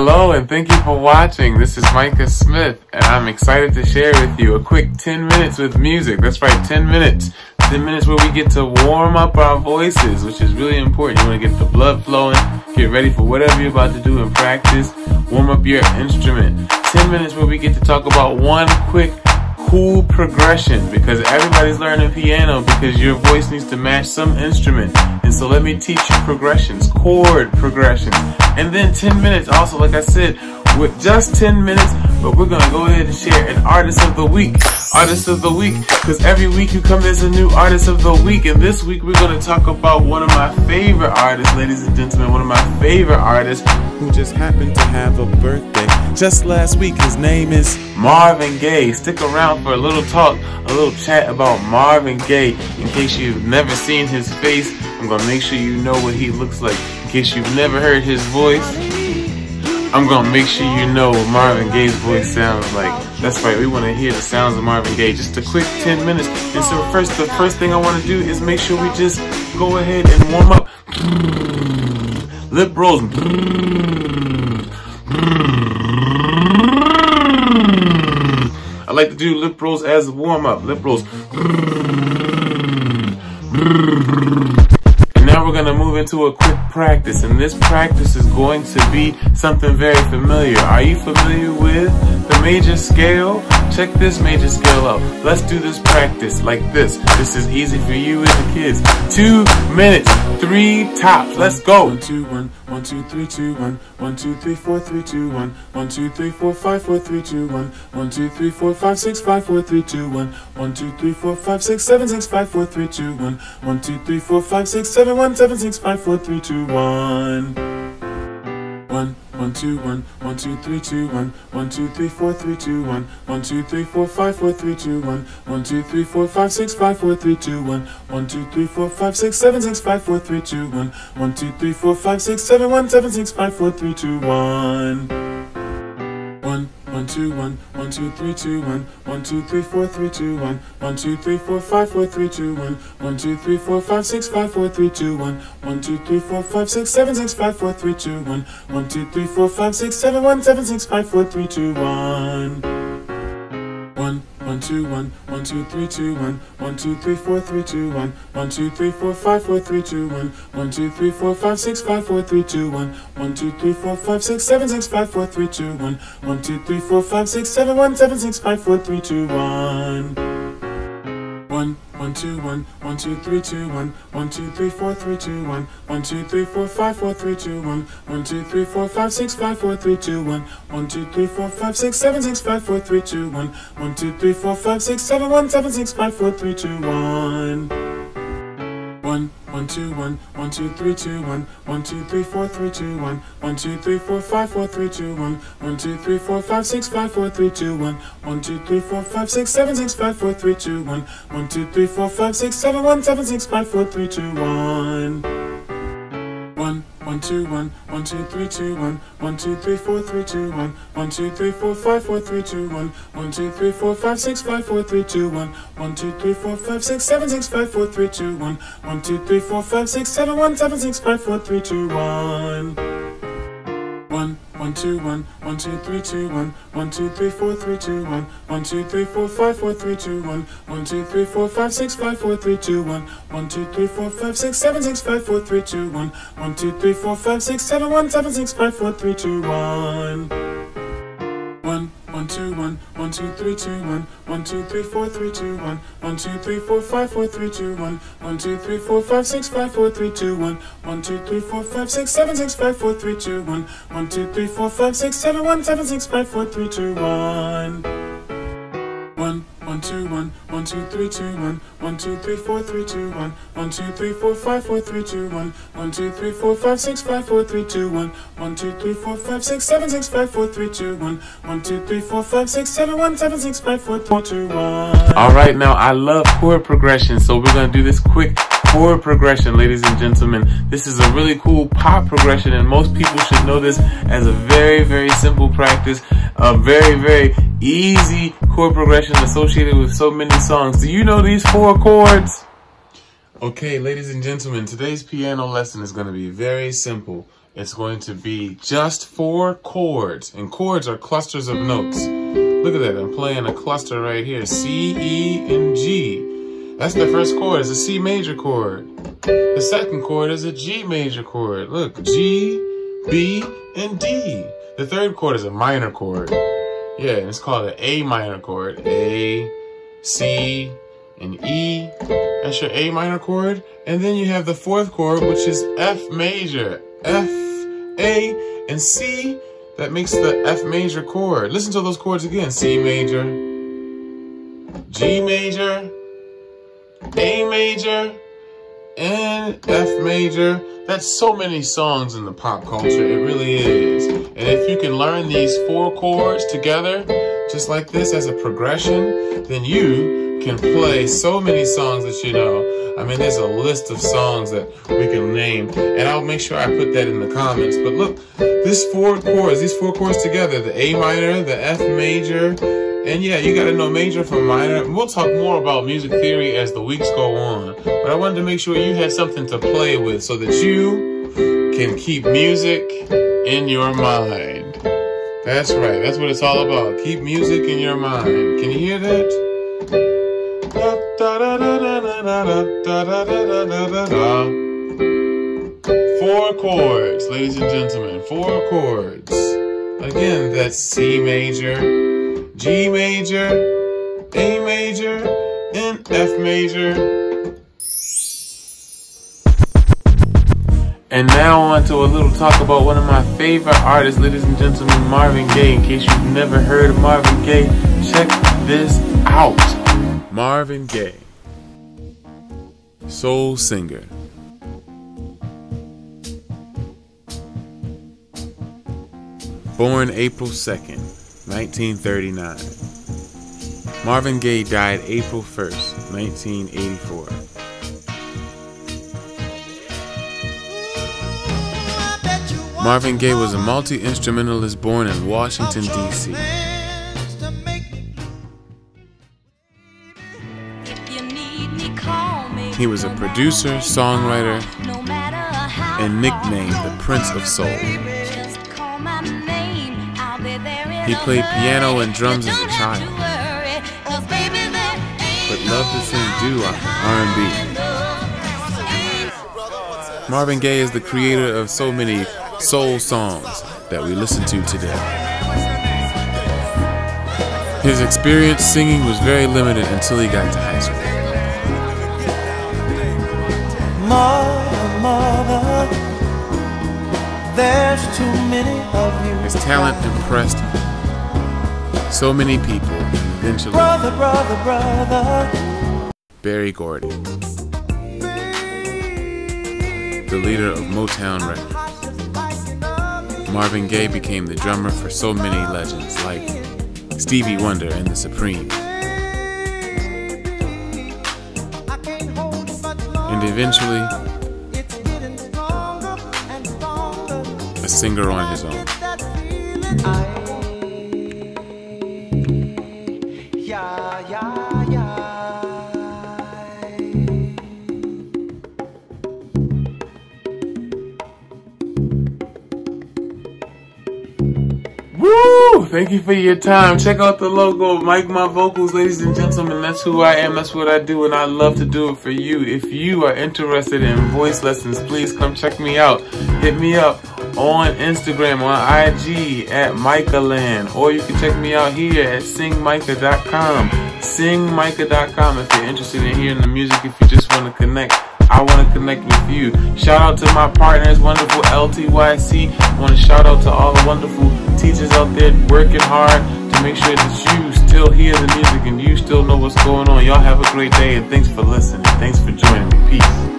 Hello and thank you for watching. This is Micah Smith and I'm excited to share with you a quick 10 minutes with music. That's right, 10 minutes. 10 minutes where we get to warm up our voices, which is really important. You want to get the blood flowing, get ready for whatever you're about to do in practice, warm up your instrument. 10 minutes where we get to talk about one quick cool progression because everybody's learning piano because your voice needs to match some instrument. And so let me teach you progressions, chord progressions. And then 10 minutes also, like I said, with just 10 minutes, but we're gonna go ahead and share an artist of the week. Artist of the week, because every week you come there's a new artist of the week. And this week we're gonna talk about one of my favorite artists, ladies and gentlemen, one of my favorite artists who just happened to have a birthday just last week. His name is Marvin Gaye. Stick around for a little talk, a little chat about Marvin Gaye. In case you've never seen his face, I'm gonna make sure you know what he looks like. In case you've never heard his voice, I'm gonna make sure you know what Marvin Gaye's voice sounds like. That's right, we wanna hear the sounds of Marvin Gaye. Just a quick 10 minutes. And so first, the first thing I wanna do is make sure we just go ahead and warm up. Lip rolls. I like to do lip rolls as a warm up. Lip rolls. And now we're gonna move into a quick practice. And this practice is going to be something very familiar. Are you familiar with the major scale? Check this major scale out. Let's do this practice like this. This is easy for you and the kids. Two minutes, three tops. Let's go. One, two, one, one, two, three, two, one, one, two, three, four, three, two, one, one, two, three, four, five, four, three, two, one, one, two, three, four, five, six, five, four, three, two, one, one, two, three, four, five, six, seven, six, five, four, three, two, one, one, two, three, four, five, six, seven, one, seven, six, five, four, three, two, one. One, two, one, one, two, three, two, one, one, two, three, four, three, two, one, one, two, three, four, five, four, three, two, one, one, two, three, four, five, six, five, four, three, two, one, one, two, three, four, five, six, seven, six, five, four, three, two, one, one, two, three, four, five, six, seven, one, seven, six, five, four, three, two, one. One, two, one, one, two, three, two, one, one, two, three, four, three, two, one, one, two, three, four, five, four, three, two, one, one, two, three, four, five, six, five, four, three, two, one, one, two, three, four, five, six, seven, six, five, four, three, two, one, one, two, three, four, five, six, seven, one, seven, six, five, four, three, two, one. One, two, one, one, two, three, two, one, one, two, three, four, three, two, one, one, two, three, four, five, four, three, two, one, one, two, three, four, five, six, five, four, three, two, one, one, two, three, four, five, six, seven, six, five, four, three, two, one, one, two, three, four, five, six, seven, one, seven, six, five, four, three, two, one. One, two, one, one, two, three, two, one, one, two, three, four, three, two, one, one, two, three, four, five, four, three, two, one, one, two, three, four, five, six, five, four, three, two, one, one, two, three, four, five, six, seven, six, five, four, three, two, one, one, two, three, four, five, six, seven, one, seven, six, five, four, three, two, one. One, two, one, one, two, three, two, one, one, two, three, four, three, two, one, one, two, three, four, five, four, three, two, one, one, two, three, four, five, six, five, four, three, two, one, one, two, three, four, five, six, seven, six, five, four, three, two, one, one, two, three, four, five, six, seven, one, seven, six, five, four, three, two, one. One, two, one, one, two, three, two, one, one, two, three, four, three, two, one, one, two, three, four, five, four, three, two, one, one, two, three, four, five, six, five, four, three, two, one, one, two, three, four, five, six, seven, six, five, four, three, two, one, one, two, three, four, five, six, seven, one, seven, six, five, four, three, two, one. One, two, one, one, two, three, two, one, one, two, three, four, three, two, one, one, two, three, four, five, four, three, two, one, one, two, three, four, five, six, five, four, three, two, one, one, two, three, four, five, six, seven, six, five, four, three, two, one, one, two, three, four, five, six, seven, one, seven, six, five, four, three, two, one. Two, one, one, two, three, two, one, one, two, three, four, three, two, one, one, two, three, four, five, four, three, two, one, one, two, three, four, five, six, five, four, three, two, one, one, two, three, four, five, six, seven, six, five, four, three, two, one, one, two, three, four, five, six, seven, one, seven, six, five, four, three, two, one. Two, one, one, two, three, two, one, one, two, three, four, three, two, one, one, two, three, four, five, four, three, two, one, one, two, three, four, five, six, five, four, three, two, one, one, two, three, four, five, six, seven, six, five, four, three, two, one, one, two, three, four, five, six, seven, one, seven, six, five, four, three, two, one. All right, now I love chord progression, so we're gonna do this quick chord progression, ladies and gentlemen. This is a really cool pop progression, and most people should know this as a very, very simple practice, a very, very easy chord progression associated with so many songs. Do you know these four chords? Okay, ladies and gentlemen, today's piano lesson is going to be very simple. it's going to be just four chords. And chords are clusters of notes. Look at that, I'm playing a cluster right here. C, E, and G. That's the first chord, it's a C major chord. The second chord is a G major chord. Look, G, B, and D. The third chord is a minor chord. Yeah, and it's called an A minor chord. A, C, and E. That's your A minor chord. And then you have the fourth chord, which is F major. F, A, and C. That makes the F major chord. Listen to those chords again. C major, G major, A major, and F major. That's so many songs in the pop culture. It really is. And if you can learn these four chords together, just like this as a progression, then you can play so many songs that you know. I mean, there's a list of songs that we can name, and I'll make sure I put that in the comments. But look, this four chords, these four chords together, the A minor, the F major, and yeah, you gotta know major from minor. We'll talk more about music theory as the weeks go on. But I wanted to make sure you had something to play with so that you can keep music in your mind. That's right, that's what it's all about. Keep music in your mind. Can you hear that? Four chords, ladies and gentlemen. Four chords. Again, that's C major, G major, A major, and F major. And now on to a little talk about one of my favorite artists, ladies and gentlemen, Marvin Gaye. In case you've never heard of Marvin Gaye, check this out. Marvin Gaye, soul singer. Born April 2nd, 1939. Marvin Gaye died April 1st, 1984. Marvin Gaye was a multi instrumentalist born in Washington, D.C. He was a producer, songwriter, and nicknamed the Prince of Soul. He played piano and drums as a child, but loved to sing doo-wop R&B. Marvin Gaye is the creator of so many soul songs that we listen to today. His experience singing was very limited until he got to high school. Mother, mother, there's too many of you. His talent impressed so many people, eventually Brother, brother, brother. Berry Gordy, the leader of Motown Records. Marvin Gaye became the drummer for so many legends like Stevie Wonder and the Supremes, and eventually a singer on his own. Thank you for your time. Check out the logo, Mike My Vocals, ladies and gentlemen. That's who I am. That's what I do, and I love to do it for you. If you are interested in voice lessons, please come check me out. Hit me up on Instagram, on IG at Micah or you can check me out here at singmicah.com. Singmicah.com if you're interested in hearing the music, if you just want to connect. I want to connect with you. Shout out to my partners, wonderful LTYC. I want to shout out to all the wonderful teachers out there working hard to make sure that you still hear the music and you still know what's going on. Y'all have a great day and thanks for listening. Thanks for joining me. Peace.